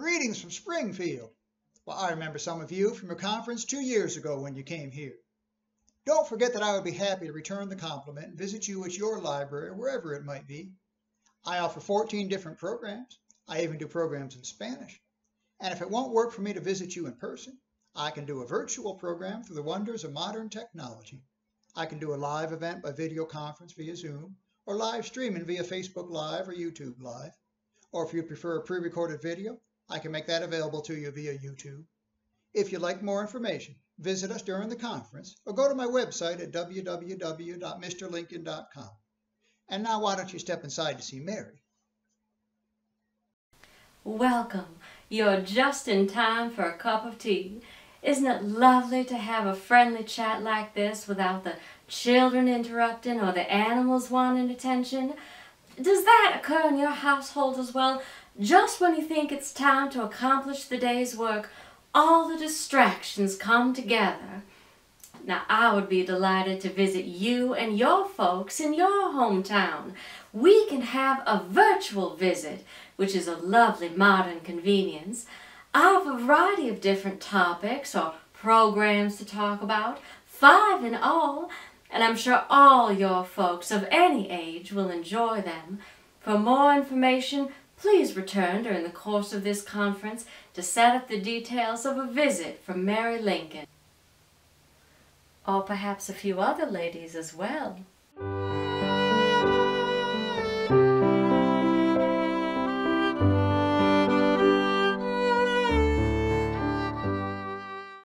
Greetings from Springfield. Well, I remember some of you from your conference two years ago when you came here. Don't forget that I would be happy to return the compliment and visit you at your library, wherever it might be. I offer 14 different programs. I even do programs in Spanish. And if it won't work for me to visit you in person, I can do a virtual program through the wonders of modern technology. I can do a live event by video conference via Zoom, or live streaming via Facebook Live or YouTube Live. Or if you prefer a pre-recorded video, I can make that available to you via YouTube. If you'd like more information, visit us during the conference or go to my website at www.mrlincoln.com. And now why don't you step inside to see Mary? Welcome. You're just in time for a cup of tea. Isn't it lovely to have a friendly chat like this without the children interrupting or the animals wanting attention? Does that occur in your household as well? Just when you think it's time to accomplish the day's work, all the distractions come together. Now, I would be delighted to visit you and your folks in your hometown. We can have a virtual visit, which is a lovely modern convenience. I have a variety of different topics or programs to talk about, five in all, and I'm sure all your folks of any age will enjoy them. For more information, please return during the course of this conference to set up the details of a visit from Mary Lincoln. Or perhaps a few other ladies as well.